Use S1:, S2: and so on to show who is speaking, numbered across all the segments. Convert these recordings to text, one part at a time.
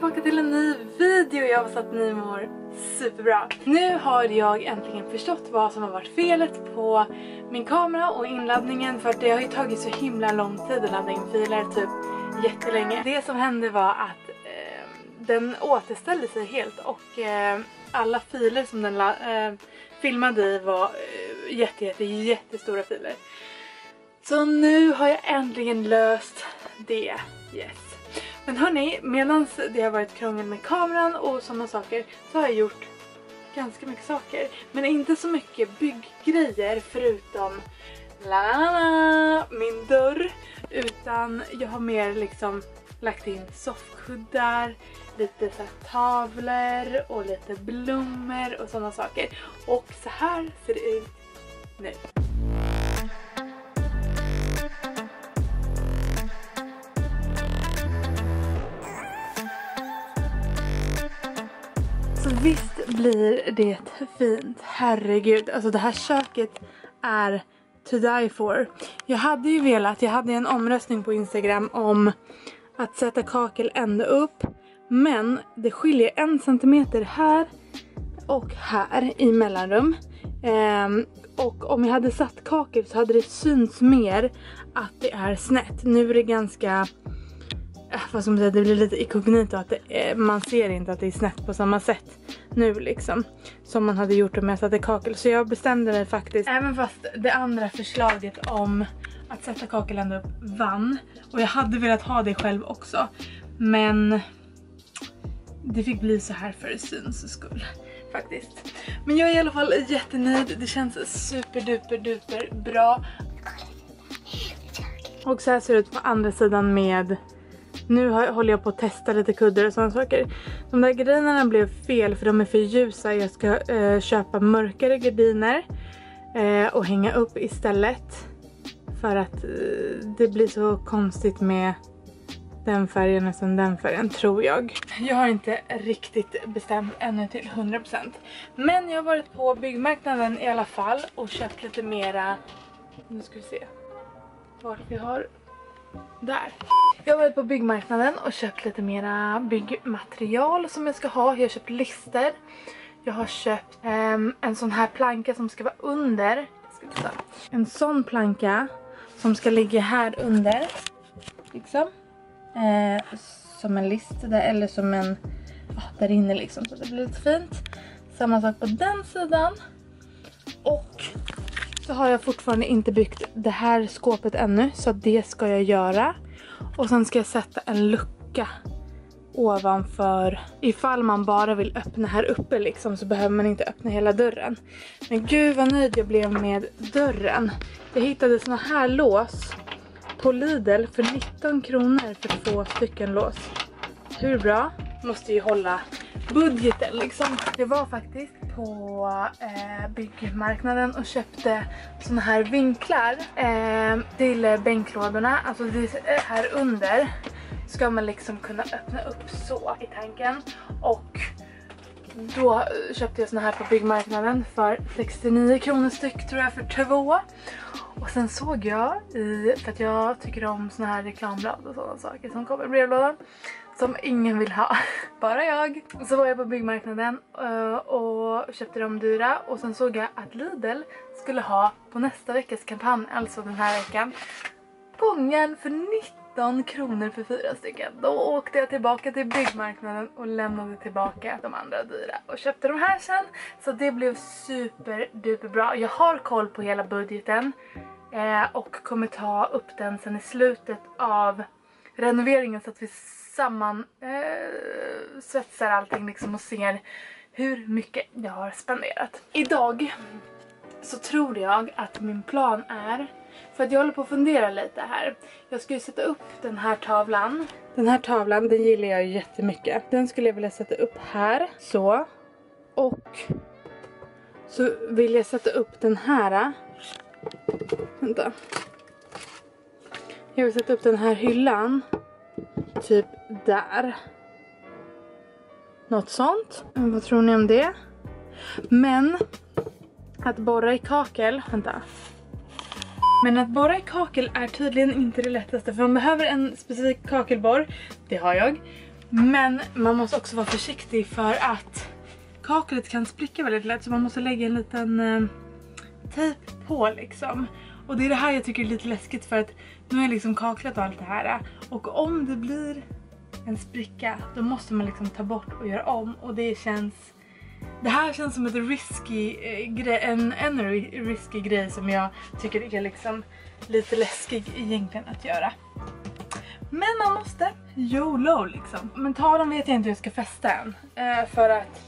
S1: tillbaka till en ny video. Jag hoppas att ni mår superbra. Nu har jag äntligen förstått vad som har varit felet på min kamera och inladdningen för att det har ju tagit så himla lång tid att ladda in filer, typ jättelänge. Det som hände var att eh, den återställde sig helt och eh, alla filer som den eh, filmade i var eh, jätte, jätte, jättestora filer. Så nu har jag äntligen löst det. Yes. Men hörni, medan det har varit krångel med kameran och sådana saker så har jag gjort ganska mycket saker. Men inte så mycket bygggrejer förutom la, la, la, min dörr. Utan jag har mer liksom lagt in soffkuddar, lite så tavlor och lite blommor och sådana saker. Och så här ser det ut nu. Så visst blir det fint. Herregud, alltså det här köket är to die for. Jag hade ju velat, jag hade en omröstning på Instagram om att sätta kakel ända upp. Men det skiljer en centimeter här och här i mellanrum. Ehm, och om jag hade satt kakel så hade det synts mer att det är snett. Nu är det ganska vad man säga, det blir lite inkognito att det, man ser inte att det är snett på samma sätt nu liksom. Som man hade gjort om jag satte kakel. Så jag bestämde mig faktiskt, även fast det andra förslaget om att sätta kakel ända upp vann. Och jag hade velat ha det själv också. Men det fick bli så här för syns skull. Faktiskt. Men jag är i alla fall jättenöjd. Det känns superduper duper bra. Och så här ser det ut på andra sidan med nu håller jag på att testa lite kuddar och sådana saker. De där gardinerna blev fel för de är för ljusa. Jag ska eh, köpa mörkare gardiner eh, och hänga upp istället. För att eh, det blir så konstigt med den färgen och sen den färgen tror jag. Jag har inte riktigt bestämt ännu till 100%. Men jag har varit på byggmarknaden i alla fall och köpt lite mera, nu ska vi se vart vi har där. Jag har varit på byggmarknaden och köpt lite mera byggmaterial som jag ska ha. Jag har köpt lister. Jag har köpt um, en sån här planka som ska vara under. Ska en sån planka som ska ligga här under. Liksom. Eh, som en list där, eller som en oh, där inne liksom så det blir lite fint. Samma sak på den sidan. Och så har jag fortfarande inte byggt det här skåpet ännu så det ska jag göra. Och sen ska jag sätta en lucka ovanför. Ifall man bara vill öppna här uppe liksom så behöver man inte öppna hela dörren. Men gud vad nöjd jag blev med dörren. Jag hittade såna här lås på Lidl för 19 kronor för två stycken lås. Hur bra? Måste ju hålla budgeten liksom. Jag var faktiskt på eh, byggmarknaden och köpte såna här vinklar eh, till bänklådorna. Alltså det här under ska man liksom kunna öppna upp så i tanken. Och då köpte jag såna här på byggmarknaden för 69 kronor styck tror jag för två. Och sen såg jag i, för att jag tycker om såna här reklamblad och sådana saker som kommer i brevlådan som ingen vill ha. Bara jag. Så var jag på byggmarknaden eh, och köpte de dyra och sen såg jag att Lidl skulle ha på nästa veckas kampanj, alltså den här veckan, gången för 19 kronor för fyra stycken. Då åkte jag tillbaka till byggmarknaden och lämnade tillbaka de andra dyra och köpte de här sen. Så det blev super duper bra. Jag har koll på hela budgeten eh, och kommer ta upp den sen i slutet av renoveringen så att vi samman eh, svetsar allting liksom och ser hur mycket jag har spenderat. Idag så tror jag att min plan är, för att jag håller på att fundera lite här. Jag ska ju sätta upp den här tavlan. Den här tavlan, den gillar jag jättemycket. Den skulle jag vilja sätta upp här, så. Och så vill jag sätta upp den här. Vänta. Jag vill sätta upp den här hyllan typ där. Något sånt. Vad tror ni om det? Men att borra i kakel, vänta. Men att borra i kakel är tydligen inte det lättaste för man behöver en specifik kakelborr, det har jag. Men man måste också vara försiktig för att kaklet kan spricka väldigt lätt så man måste lägga en liten eh, tejp på liksom. Och det är det här jag tycker är lite läskigt för att nu har jag liksom kaklat och allt det här och om det blir en spricka då måste man liksom ta bort och göra om och det känns det här känns som ett risky eh, en, en risky grej som jag tycker är liksom lite läskig egentligen att göra. Men man måste. YOLO liksom. Men tavlan vet jag inte hur jag ska fästa än. Eh, för att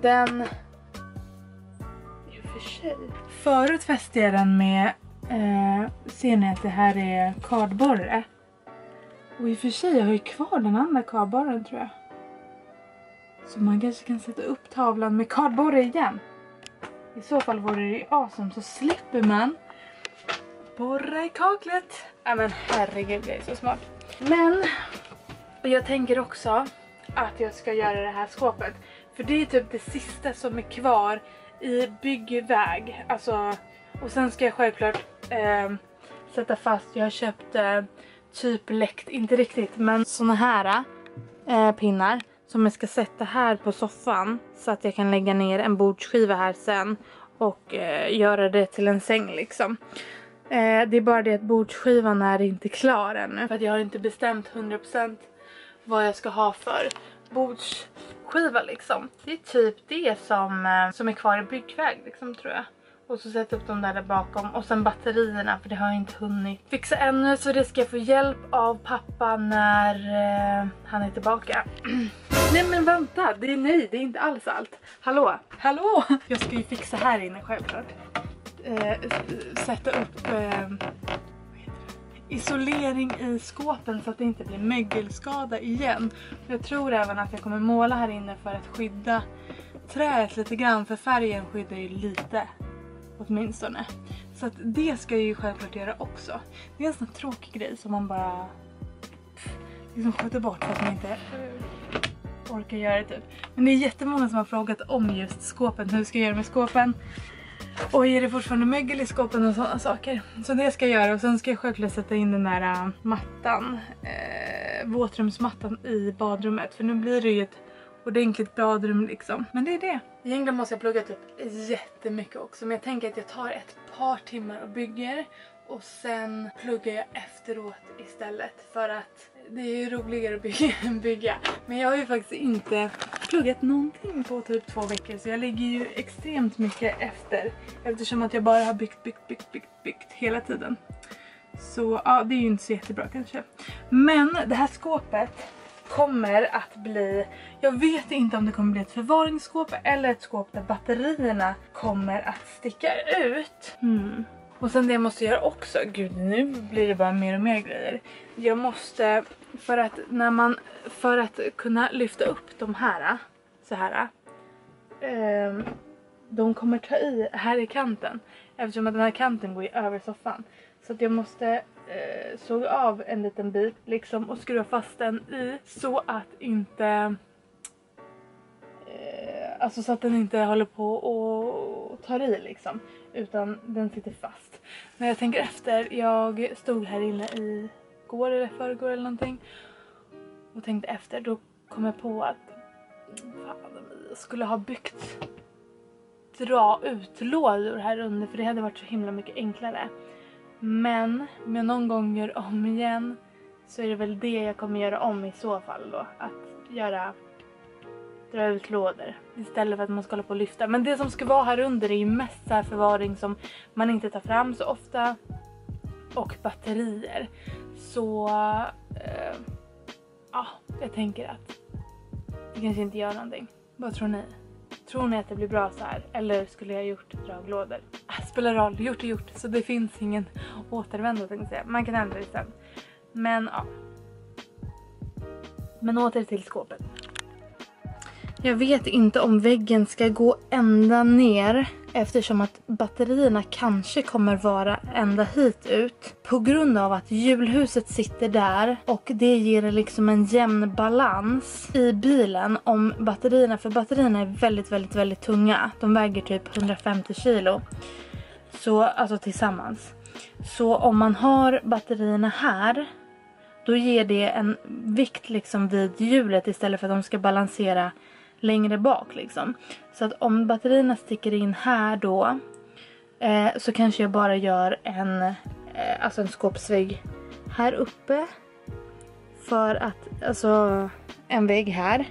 S1: den... För sig. Förut fäste jag den med... Eh, ser ni att det här är kardborre? Och i och för sig jag har ju kvar den andra kardborren tror jag. Så man kanske kan sätta upp tavlan med kardborre igen. I så fall vore det ju awesome så slipper man borra i kaklet. nej men herregud jag är så smart. Men jag tänker också att jag ska göra det här skåpet. För det är typ det sista som är kvar i byggväg. Alltså, och sen ska jag självklart eh, sätta fast, jag har köpt eh, typ läckt, inte riktigt men såna här eh, pinnar som jag ska sätta här på soffan så att jag kan lägga ner en bordsskiva här sen och eh, göra det till en säng liksom. Eh, det är bara det att bordsskivan är inte klar ännu för att jag har inte bestämt 100% vad jag ska ha för bords bordsskiva liksom. Det är typ det som, eh, som är kvar i byggväg liksom tror jag. Och så sätta upp dem där, där bakom. Och sen batterierna för det har jag inte hunnit fixa ännu. Så det ska jag få hjälp av pappa när eh, han är tillbaka. nej men vänta, det är nej, det är inte alls allt. Hallå, hallå! Jag ska ju fixa här inne självklart. Eh, sätta upp eh, isolering i skåpen så att det inte blir mögelskada igen. Jag tror även att jag kommer måla här inne för att skydda träet lite grann för färgen skyddar ju lite åtminstone. Så att det ska jag ju självklart göra också. Det är en sån tråkig grej som man bara liksom skjuter bort för att man inte orkar göra det typ. Men det är jättemånga som har frågat om just skåpen. Hur ska jag göra med skåpen? Och är det fortfarande mögel i skåpen och sådana saker. Så det ska jag göra och sen ska jag självklart sätta in den där äh, mattan. Eh, våtrumsmattan i badrummet. För nu blir det ju ett ordentligt badrum liksom. Men det är det. Egentligen måste jag plugga typ jättemycket också. Men jag tänker att jag tar ett par timmar och bygger. Och sen pluggar jag efteråt istället. För att det är ju roligare att bygga än bygga. Men jag har ju faktiskt inte pluggat någonting på typ två veckor. Så jag ligger ju extremt mycket efter. Eftersom att jag bara har byggt, byggt, byggt, byggt, byggt hela tiden. Så ja, det är ju inte så jättebra kanske. Men det här skåpet kommer att bli, jag vet inte om det kommer bli ett förvaringsskåp eller ett skåp där batterierna kommer att sticka ut. Hmm. Och sen det jag måste göra också, gud nu blir det bara mer och mer grejer. Jag måste, för att när man, för att kunna lyfta upp de här, så här. Eh, de kommer ta i här i kanten. Eftersom att den här kanten går ju över soffan. Så att jag måste eh, såga av en liten bit liksom och skruva fast den i så att inte eh, alltså så att den inte håller på och tar i liksom utan den sitter fast. När jag tänker efter, jag stod här inne i går eller förrgår eller någonting och tänkte efter då kom jag på att fan, vi skulle ha byggt dra ut lådor här under för det hade varit så himla mycket enklare. Men om jag någon gång gör om igen så är det väl det jag kommer göra om i så fall då. Att göra dra ut lådor istället för att man ska hålla på och lyfta. Men det som ska vara här under är ju mest så förvaring som man inte tar fram så ofta och batterier. Så äh, ja, jag tänker att det kanske inte gör någonting. Vad tror ni? Tror ni att det blir bra så här? Eller skulle jag gjort draglådor? Ah, spelar roll, gjort är gjort. Så det finns ingen återvändo tänkte jag säga. Man kan ändra det sen. Men ja. Men åter till skåpet. Jag vet inte om väggen ska gå ända ner eftersom att batterierna kanske kommer vara ända hit ut. På grund av att hjulhuset sitter där och det ger liksom en jämn balans i bilen om batterierna, för batterierna är väldigt, väldigt, väldigt tunga. De väger typ 150 kilo. Så, alltså tillsammans. Så om man har batterierna här Då ger det en vikt liksom vid hjulet istället för att de ska balansera längre bak liksom. Så att om batterierna sticker in här då eh, så kanske jag bara gör en, eh, alltså en skåpsvägg här uppe. För att, alltså en vägg här.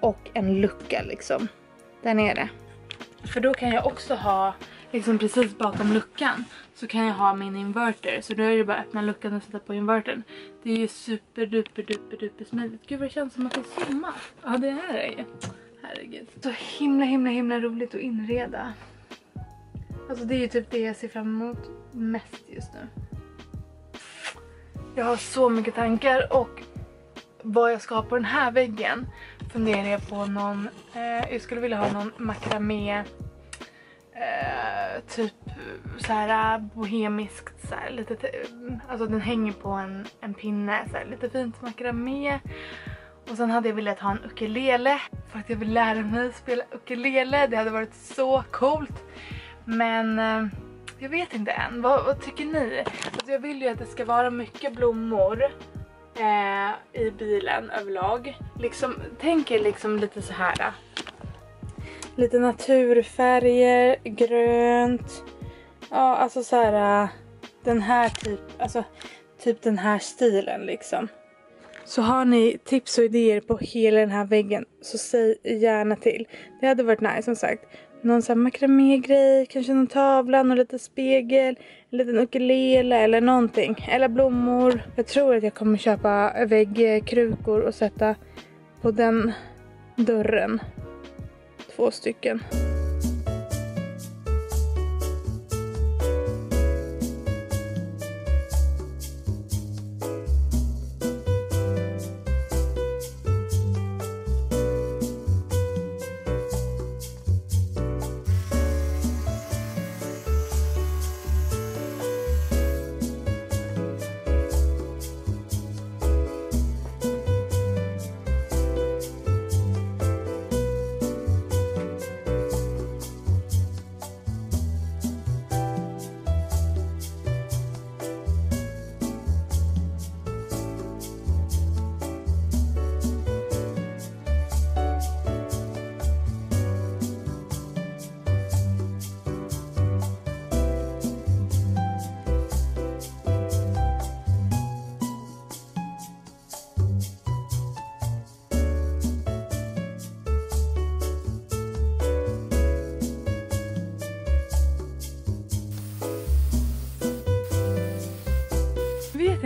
S1: Och en lucka liksom. Där nere. För då kan jag också ha, liksom precis bakom luckan. Så kan jag ha min inverter. Så då är det bara att öppna luckan och sätta på invertern. Det är ju super duper duper duper smidigt. Gud vad det känns som att det är sommar. Ja det här är ju. Herregud. Så himla himla himla roligt att inreda. Alltså det är ju typ det jag ser fram emot mest just nu. Jag har så mycket tankar och vad jag ska ha på den här väggen funderar jag på någon, eh, jag skulle vilja ha någon makramé typ eh, så här eh, bohemiskt så här, lite, eh, alltså den hänger på en, en pinne så här, lite fint makramé och sen hade jag velat ha en ukulele för att jag vill lära mig spela ukulele, det hade varit så coolt men jag vet inte än. Vad, vad tycker ni? Alltså jag vill ju att det ska vara mycket blommor eh, i bilen överlag. Liksom, tänk er liksom lite så här. Lite naturfärger, grönt. Ja, alltså så här. Äh, den här typ, alltså typ den här stilen liksom. Så har ni tips och idéer på hela den här väggen så säg gärna till. Det hade varit nice som sagt någon sån här makramégrej, kanske någon tavla, någon liten spegel, en liten ukulele eller någonting. Eller blommor. Jag tror att jag kommer köpa väggkrukor och sätta på den dörren. Två stycken.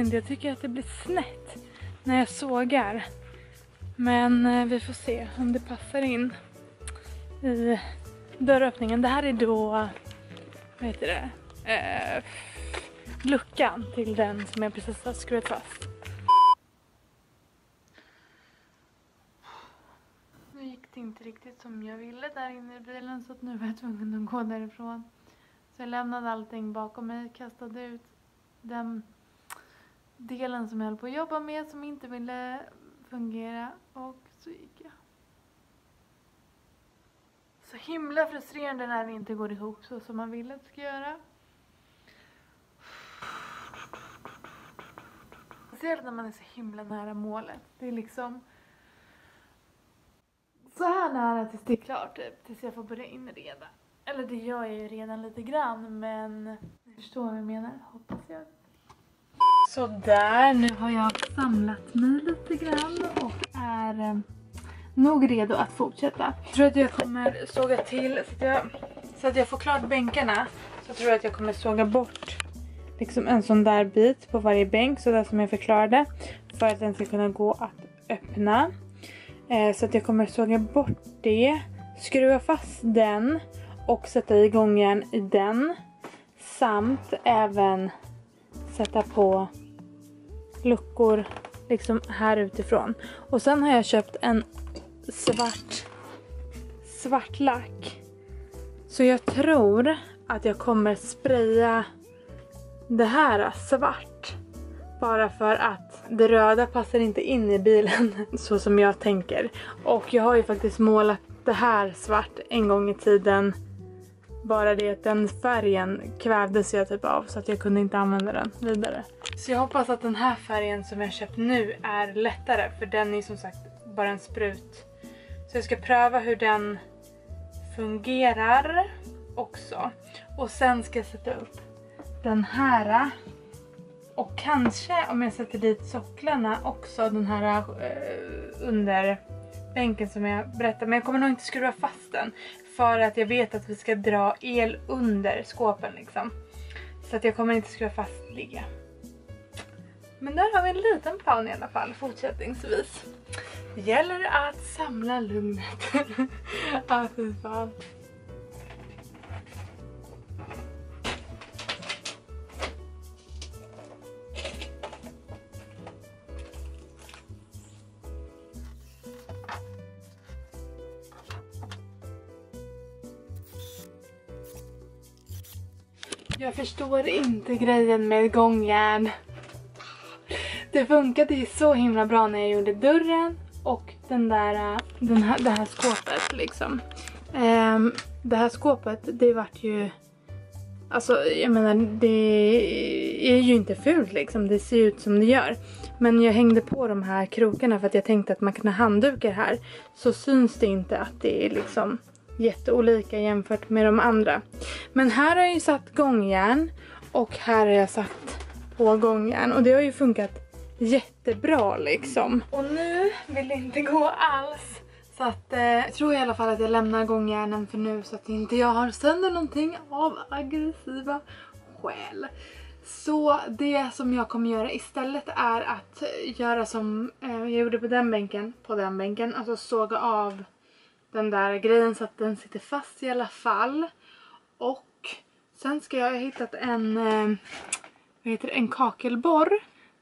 S1: Inte, jag tycker att det blir snett när jag sågar. Men eh, vi får se om det passar in i dörröppningen. Det här är då, vad heter det, eh, luckan till den som jag precis har skruvat fast. Nu gick det inte riktigt som jag ville där inne i bilen så att nu var jag tvungen att gå därifrån. Så jag lämnade allting bakom mig, kastade ut den delen som jag höll på att jobba med som inte ville fungera och så gick jag. Så himla frustrerande när det inte går ihop så som man vill att det ska göra. Speciellt när man är så himla nära målet. Det är liksom så här nära tills det är klart typ, tills jag får börja inreda. Eller det gör jag ju redan lite grann men ni förstår vad jag menar, hoppas jag. Så där, nu har jag samlat mig lite grann och är eh, nog redo att fortsätta. Jag tror att jag kommer såga till så att jag, så att jag får klart bänkarna. Så tror jag att jag kommer såga bort liksom en sån där bit på varje bänk så där som jag förklarade. För att den ska kunna gå att öppna. Eh, så att jag kommer såga bort det, skruva fast den och sätta igång igen i den. Samt även sätta på luckor liksom här utifrån. Och sen har jag köpt en svart svart lack. Så jag tror att jag kommer spraya det här svart. Bara för att det röda passar inte in i bilen så som jag tänker. Och jag har ju faktiskt målat det här svart en gång i tiden bara det att den färgen kvävdes jag typ av så att jag kunde inte använda den vidare. Så jag hoppas att den här färgen som jag köpt nu är lättare för den är som sagt bara en sprut. Så jag ska pröva hur den fungerar också. Och sen ska jag sätta upp den här. Och kanske om jag sätter dit socklarna också den här uh, under bänken som jag berättade. Men jag kommer nog inte skruva fast den. För att jag vet att vi ska dra el under skåpen liksom. Så att jag kommer inte skruva fast ligga. Men där har vi en liten plan i alla fall fortsättningsvis. Det gäller att samla lugnet. ah, fy fan. Jag förstår inte grejen med gångjärn. Det funkade ju så himla bra när jag gjorde dörren och den där, den här, det här skåpet liksom. Um, det här skåpet, det vart ju... Alltså jag menar, det är ju inte fult liksom. Det ser ut som det gör. Men jag hängde på de här krokarna för att jag tänkte att man kan ha handdukar här. Så syns det inte att det är liksom jätteolika jämfört med de andra. Men här har jag ju satt gångjärn och här har jag satt på gångjärn och det har ju funkat jättebra liksom. Och nu vill det inte gå alls. Så att eh, jag tror i alla fall att jag lämnar gångjärnen för nu så att inte jag har sönder någonting av aggressiva skäl. Så det som jag kommer göra istället är att göra som eh, jag gjorde på den bänken, på den bänken, alltså såga av den där grejen så att den sitter fast i alla fall. Och sen ska jag, jag ha hittat en, eh, vad heter det, en kakelborr.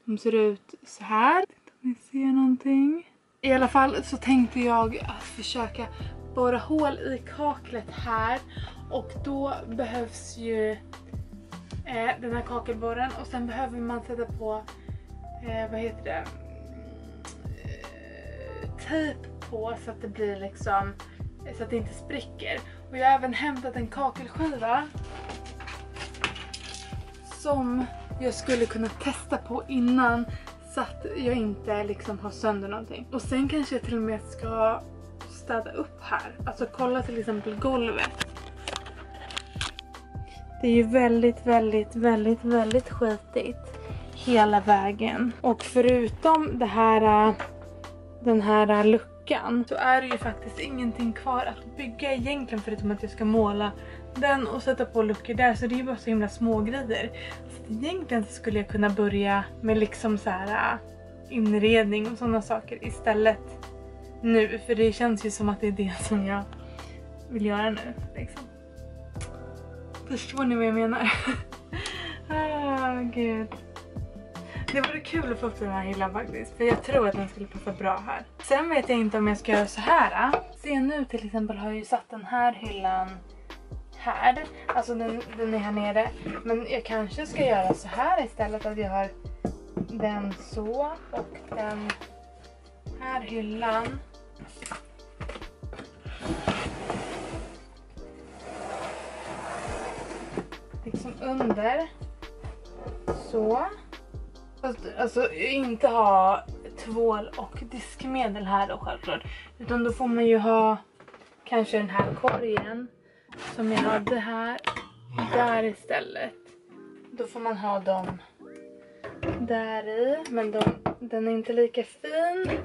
S1: De ser ut så här. Om ni ser någonting. I alla fall så tänkte jag att försöka borra hål i kaklet här. Och då behövs ju eh, den här kakelborren och sen behöver man sätta på, eh, vad heter det, eh, tejp på så att det blir liksom så att det inte spricker. Och jag har även hämtat en kakelskiva som jag skulle kunna testa på innan så att jag inte liksom har sönder någonting. Och sen kanske jag till och med ska städa upp här. Alltså kolla till exempel golvet. Det är ju väldigt, väldigt, väldigt, väldigt skitigt hela vägen. Och förutom det här, den här luckan luckan så är det ju faktiskt ingenting kvar att bygga egentligen förutom att jag ska måla den och sätta på luckor där så det är ju bara så himla små grejer. Så egentligen så skulle jag kunna börja med liksom så här äh, inredning och sådana saker istället nu för det känns ju som att det är det som jag vill göra nu liksom. Förstår ni vad jag menar? ah, gud. Det vore kul att få upp den här hyllan faktiskt. För jag tror att den skulle passa bra här. Sen vet jag inte om jag ska göra så här. Se nu till exempel har jag ju satt den här hyllan här. Alltså den, den är här nere. Men jag kanske ska göra så här istället. Att jag har den så och den här hyllan. Liksom under. Så. Alltså inte ha tvål och diskmedel här då självklart. Utan då får man ju ha kanske den här korgen som jag hade här. Där istället. Då får man ha dem där i. Men de, den är inte lika fin.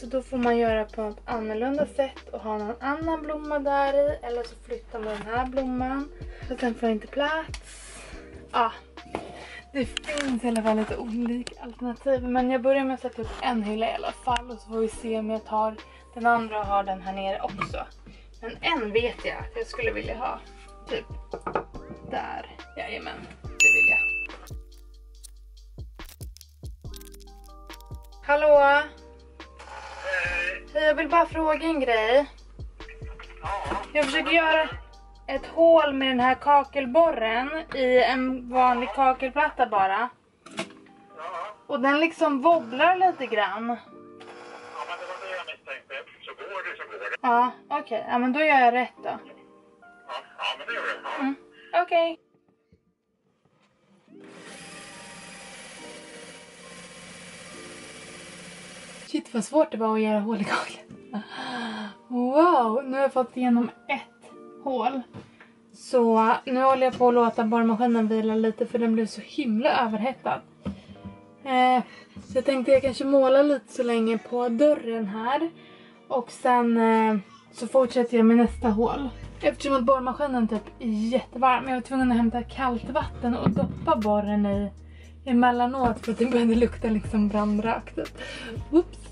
S1: Så då får man göra på något annorlunda sätt och ha någon annan blomma där i. Eller så flyttar man den här blomman. Så den får inte plats. Ja, det finns i alla fall lite olika alternativ. Men jag börjar med att sätta upp en hylla i alla fall. Och så får vi se om jag tar den andra och har den här nere också. Men en vet jag att jag skulle vilja ha. Typ där. Jajamän, det vill jag. Hallå? Hej. Jag vill bara fråga en grej. Jag försöker göra ett hål med den här kakelborren i en vanlig kakelplatta bara.
S2: Ja.
S1: Och den liksom wobblar lite grann.
S2: Ja, men det var det jag misstänkte. Så går det så går det.
S1: Ja, okej. Okay. Ja, men då gör jag rätt då.
S2: Ja, ja
S1: Okej. Shit vad svårt det var att göra hål i kaklet. Wow, nu har jag fått igenom ett hål. Så nu håller jag på att låta borrmaskinen vila lite för den blev så himla överhettad. Eh, så jag tänkte jag kanske måla lite så länge på dörren här. Och sen eh, så fortsätter jag med nästa hål. Eftersom att borrmaskinen typ är jättevarm. Jag var tvungen att hämta kallt vatten och doppa borren i emellanåt för att det började lukta liksom brandrök typ. Oops.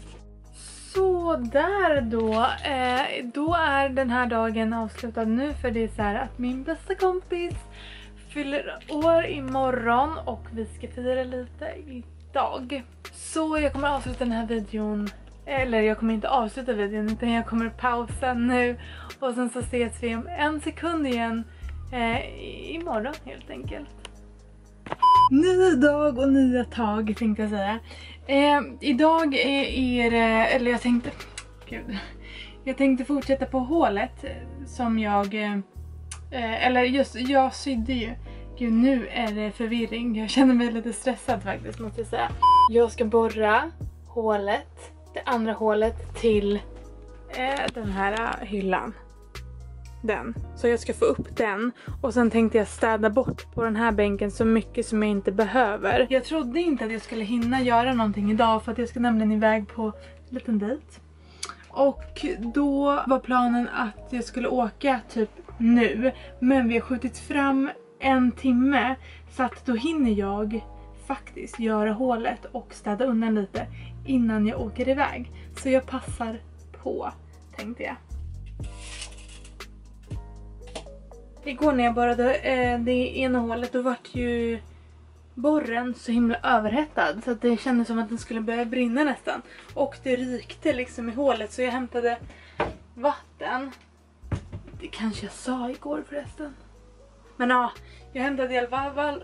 S1: Så där då. Eh, då är den här dagen avslutad nu för det är så här att min bästa kompis fyller år imorgon och vi ska fira lite idag. Så jag kommer avsluta den här videon eller jag kommer inte avsluta videon utan jag kommer pausa nu och sen så ses vi om en sekund igen eh, imorgon helt enkelt. Ny dag och nya tag tänkte jag säga. Eh, idag är, det, eh, eller jag tänkte, gud. Jag tänkte fortsätta på hålet eh, som jag, eh, eh, eller just, jag sydde ju. Gud nu är det förvirring, jag känner mig lite stressad faktiskt måste jag säga. Jag ska borra hålet, det andra hålet till eh, den här hyllan den. Så jag ska få upp den och sen tänkte jag städa bort på den här bänken så mycket som jag inte behöver. Jag trodde inte att jag skulle hinna göra någonting idag för att jag ska nämligen iväg på en liten dejt. Och då var planen att jag skulle åka typ nu men vi har skjutit fram en timme så att då hinner jag faktiskt göra hålet och städa undan lite innan jag åker iväg. Så jag passar på tänkte jag. Igår när jag borrade eh, det ena hålet då vart ju borren så himla överhettad så att det kändes som att den skulle börja brinna nästan. Och det rykte liksom i hålet så jag hämtade vatten. Det kanske jag sa igår förresten. Men ja, jag hämtade i alla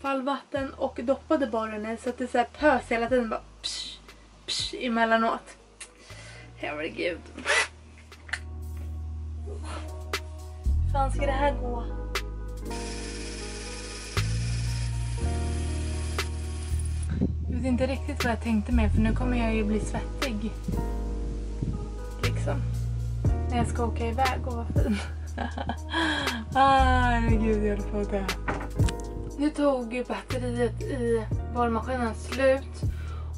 S1: fall vatten och doppade borren i så att det så här pös hela tiden bara psh, psh, emellanåt. Herregud fan ska det här gå? Jag vet inte riktigt vad jag tänkte med för nu kommer jag ju bli svettig. Liksom. När jag ska åka iväg och vara fin. herregud, jag håller på att dö. Nu tog batteriet i borrmaskinen slut.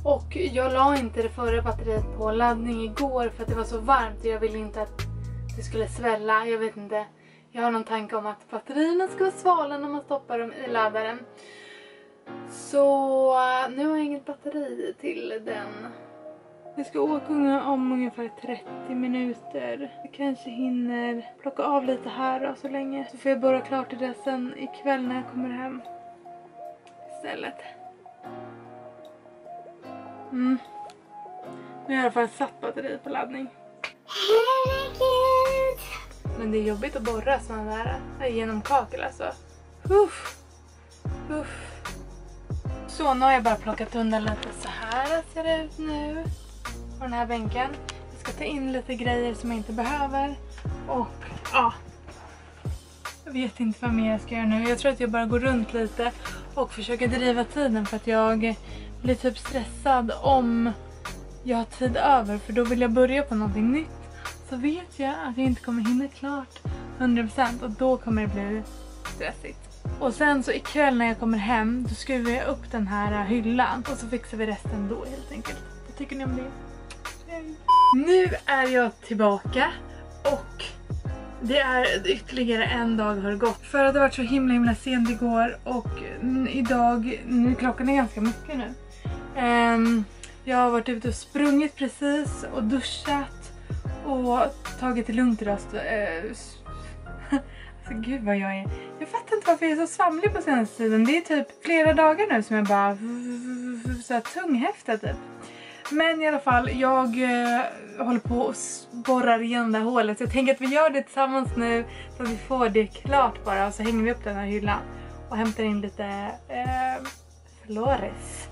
S1: Och jag la inte det förra batteriet på laddning igår för att det var så varmt och jag ville inte att det skulle svälla. Jag vet inte. Jag har någon tanke om att batterierna ska vara svala när man stoppar dem i laddaren. Så nu har jag inget batteri till den. Jag ska åka om ungefär 30 minuter. Jag kanske hinner plocka av lite här då, så länge. Så får jag borra klart det där sen ikväll när jag kommer hem. Istället. Mm. Nu har jag i alla fall satt batteriet på laddning. Herregud! Men det är jobbigt att borra sådana där genom kakel alltså. Uff. Uff. Så nu har jag bara plockat undan lite så här ser det ut nu. På den här bänken. Jag ska ta in lite grejer som jag inte behöver. Och ja. Jag vet inte vad mer jag ska göra nu. Jag tror att jag bara går runt lite och försöker driva tiden för att jag blir typ stressad om jag har tid över för då vill jag börja på någonting nytt så vet jag att jag inte kommer hinna klart 100% och då kommer det bli stressigt. Och sen så ikväll när jag kommer hem då skruvar jag upp den här hyllan och så fixar vi resten då helt enkelt. Vad tycker ni om det? Nu är jag tillbaka och det är ytterligare en dag har gått. För att det var så himla himla sent igår och idag, nu klockan är ganska mycket nu. Um, jag har varit ute och sprungit precis och duschat och tagit det lugnt idag. Eh, alltså gud vad jag är. Jag fattar inte varför jag är så svamlig på senaste tiden. Det är typ flera dagar nu som jag bara så här tunghäfta typ. Men i alla fall, jag eh, håller på och borrar igen det här hålet. Så jag tänker att vi gör det tillsammans nu så att vi får det klart bara. Och så hänger vi upp den här hyllan och hämtar in lite eh, flores.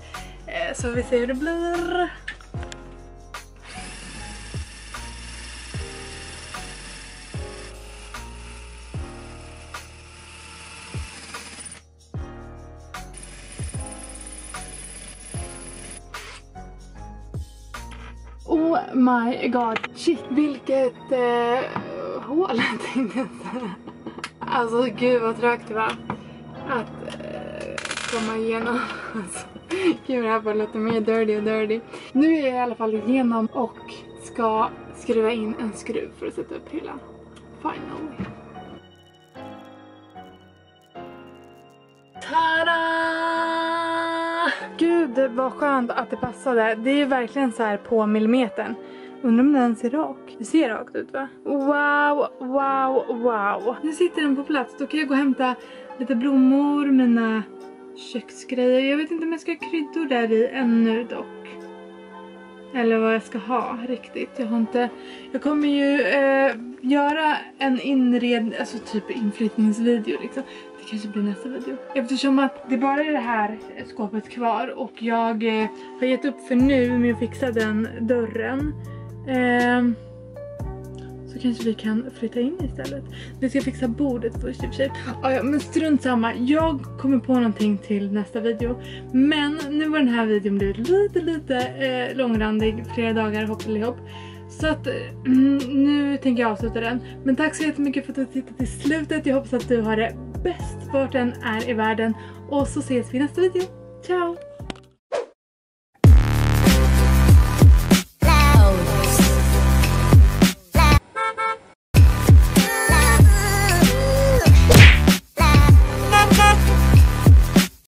S1: Eh, så vi ser hur det blir. Oh my god. Shit, vilket eh, hål tänkte jag säga. Alltså gud vad trögt det var att eh, komma igenom. Alltså, gud det här bara låter mer dirty och dirty. Nu är jag i alla fall igenom och ska skruva in en skruv för att sätta upp hyllan. Finally. Gud vad skönt att det passade. Det är ju verkligen så här på millimetern. Undrar om den ser rak? Det ser rakt ut va? Wow, wow, wow. Nu sitter den på plats. Då kan jag gå och hämta lite blommor, mina köksgrejer. Jag vet inte om jag ska ha kryddor där i ännu dock. Eller vad jag ska ha riktigt. Jag har inte... Jag kommer ju eh, göra en inredning, Alltså typ inflyttningsvideo liksom. Det kanske blir nästa video. Eftersom att det bara är det här skåpet kvar och jag eh, har gett upp för nu med att fixa den dörren. Eh, så kanske vi kan flytta in istället. Vi ska fixa bordet först i och för sig. Ah, ja, men strunt samma. Jag kommer på någonting till nästa video. Men nu var den här videon blivit lite, lite eh, långrandig. Flera dagar hoppelihopp. Så att mm, nu tänker jag avsluta den. Men tack så jättemycket för att du tittade till slutet. Jag hoppas att du har det bäst vart den är i världen. Och så ses vi i nästa video. Ciao!